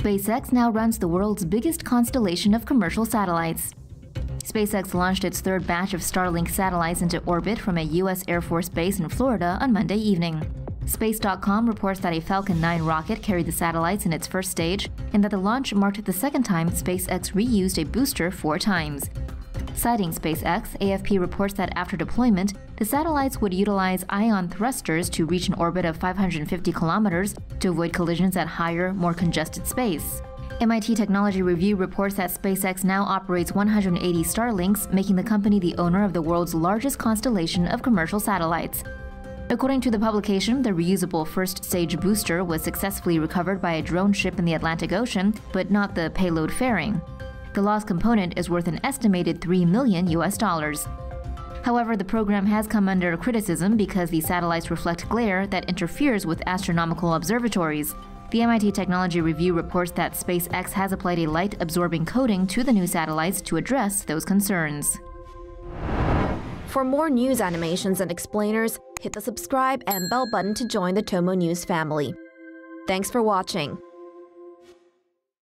SpaceX now runs the world's biggest constellation of commercial satellites. SpaceX launched its third batch of Starlink satellites into orbit from a U.S. Air Force base in Florida on Monday evening. Space.com reports that a Falcon 9 rocket carried the satellites in its first stage, and that the launch marked the second time SpaceX reused a booster four times. Citing SpaceX, AFP reports that after deployment, the satellites would utilize ion thrusters to reach an orbit of 550 kilometers to avoid collisions at higher, more congested space. MIT Technology Review reports that SpaceX now operates 180 Starlinks, making the company the owner of the world's largest constellation of commercial satellites. According to the publication, the reusable first stage booster was successfully recovered by a drone ship in the Atlantic Ocean, but not the payload fairing. The lost component is worth an estimated 3 million US dollars. However, the program has come under criticism because the satellites reflect glare that interferes with astronomical observatories. The MIT Technology Review reports that SpaceX has applied a light absorbing coating to the new satellites to address those concerns. For more news animations and explainers, hit the subscribe and bell button to join the Tomo News family. Thanks for watching.